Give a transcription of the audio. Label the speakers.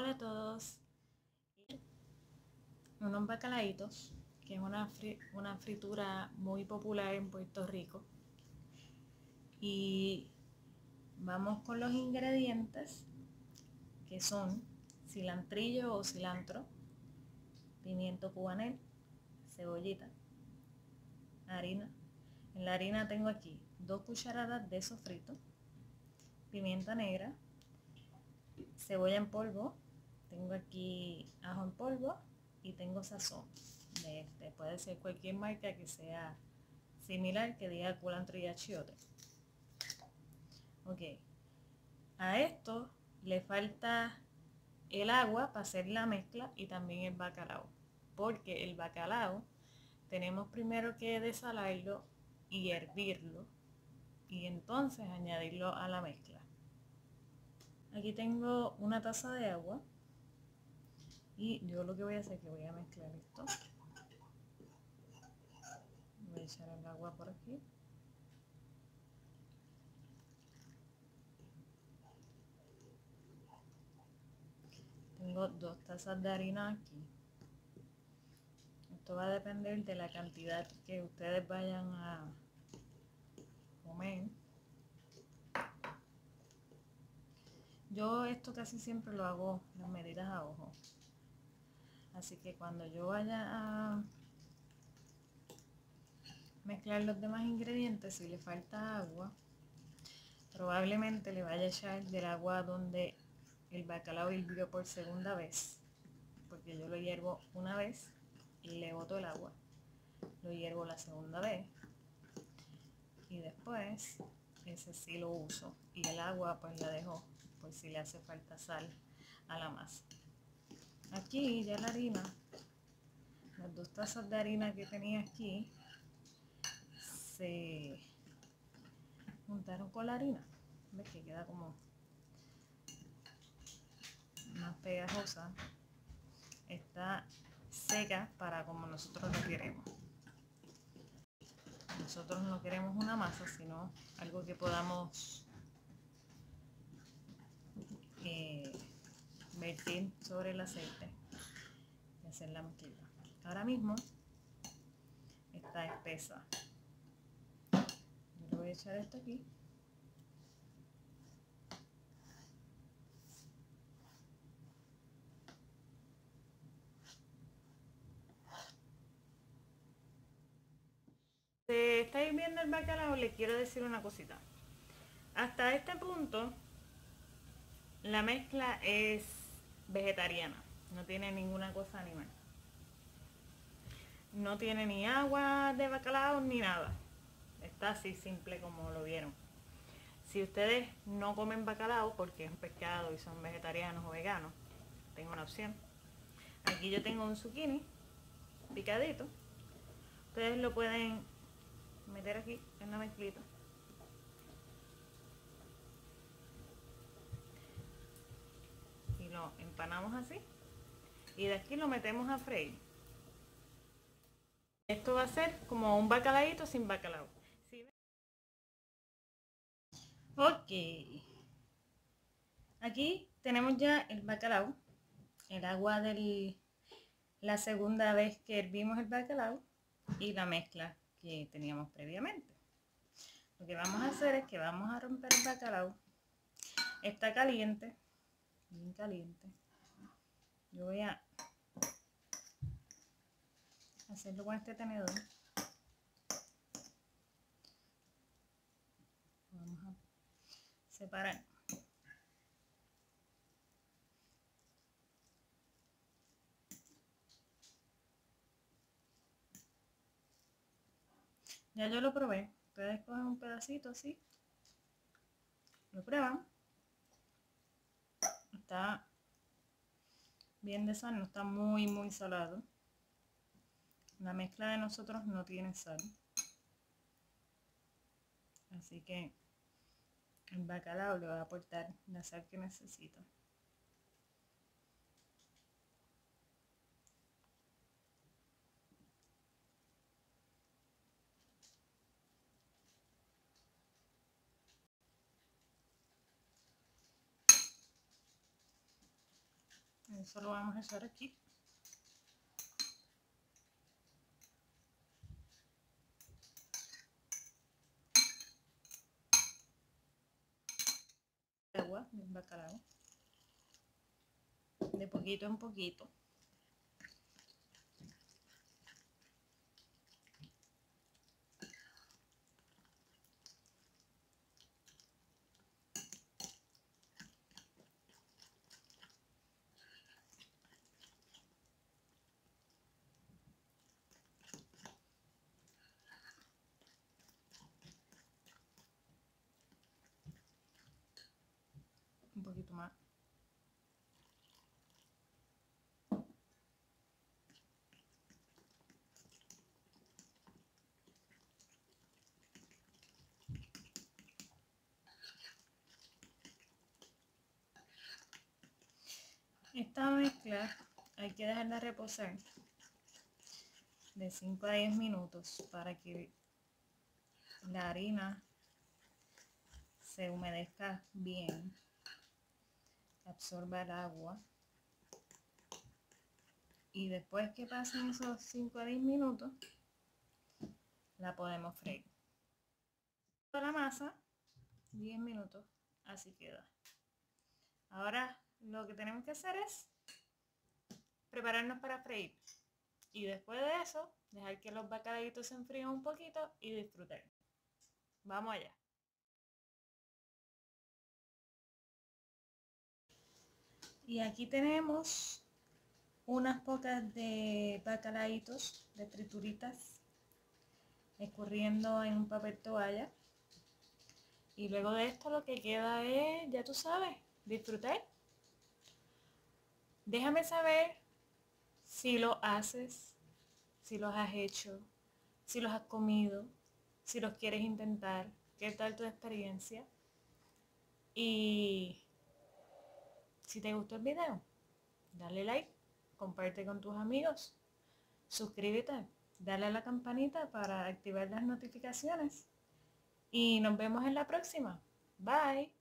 Speaker 1: Hola a todos. Unos bacalaitos, que es una, una fritura muy popular en Puerto Rico. Y vamos con los ingredientes, que son cilantrillo o cilantro, pimiento cubanel, cebollita, harina. En la harina tengo aquí dos cucharadas de sofrito, pimienta negra, cebolla en polvo, tengo aquí ajo en polvo y tengo sazón de este. Puede ser cualquier marca que sea similar que diga culantro y achiote. Ok. A esto le falta el agua para hacer la mezcla y también el bacalao. Porque el bacalao tenemos primero que desalarlo y hervirlo y entonces añadirlo a la mezcla. Aquí tengo una taza de agua y yo lo que voy a hacer es que voy a mezclar esto. Voy a echar el agua por aquí. Tengo dos tazas de harina aquí. Esto va a depender de la cantidad que ustedes vayan a comer. Yo esto casi siempre lo hago las medidas a ojo. Así que cuando yo vaya a mezclar los demás ingredientes, si le falta agua, probablemente le vaya a echar del agua donde el bacalao hirvió por segunda vez, porque yo lo hiervo una vez y le boto el agua. Lo hiervo la segunda vez y después ese sí lo uso y el agua pues la dejo pues si le hace falta sal a la masa. Aquí ya la harina, las dos tazas de harina que tenía aquí, se juntaron con la harina. ¿Ves que queda como más pegajosa? Está seca para como nosotros lo queremos. Nosotros no queremos una masa, sino algo que podamos eh, vertir sobre el aceite y hacer la mezcla. Ahora mismo está espesa. Yo le voy a echar esto aquí. Si estáis viendo el bacalao, les quiero decir una cosita. Hasta este punto la mezcla es vegetariana, no tiene ninguna cosa animal. No tiene ni agua de bacalao ni nada. Está así simple como lo vieron. Si ustedes no comen bacalao porque es un pescado y son vegetarianos o veganos, tengo una opción. Aquí yo tengo un zucchini picadito. Ustedes lo pueden meter aquí en la mezclita. Empanamos así y de aquí lo metemos a freír. Esto va a ser como un bacalaíto sin bacalao. Ok. Aquí tenemos ya el bacalao, el agua de la segunda vez que hervimos el bacalao y la mezcla que teníamos previamente. Lo que vamos a hacer es que vamos a romper el bacalao. Está caliente, bien caliente. Yo voy a hacerlo con este tenedor. Vamos a separar. Ya yo lo probé. Ustedes cogen un pedacito así. Lo prueban está bien de sal, no está muy muy salado. La mezcla de nosotros no tiene sal. Así que el bacalao le va a aportar la sal que necesita. Eso lo vamos a hacer aquí. agua del bacalao de poquito en poquito un poquito más. Esta mezcla hay que dejarla reposar de 5 a 10 minutos para que la harina se humedezca bien absorba el agua. Y después que pasen esos 5 a 10 minutos la podemos freír. La masa 10 minutos así queda ahora lo que tenemos que hacer es prepararnos para freír. Y después de eso dejar que los bacalaitos se enfríen un poquito y disfrutar vamos allá Y aquí tenemos unas pocas de bacalaitos, de trituritas, escurriendo en un papel toalla. Y luego de esto lo que queda es, ya tú sabes, disfrutar. Déjame saber si lo haces, si los has hecho, si los has comido, si los quieres intentar, qué tal tu experiencia. Y si te gustó el video, dale like, comparte con tus amigos, suscríbete, dale a la campanita para activar las notificaciones y nos vemos en la próxima. Bye.